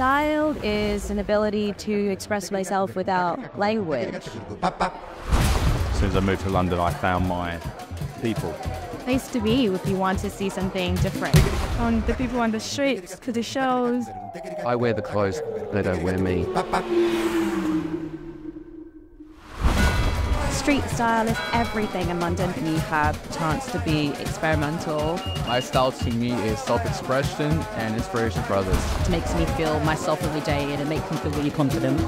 Style is an ability to express myself without language. As soon as I moved to London, I found my people. Place to be if you want to see something different. On the people on the streets, to the shows. I wear the clothes, they don't wear me. Street style is everything in London. You have a chance to be experimental. My style to me is self-expression and inspiration for others. It makes me feel myself every day and it makes me feel really confident.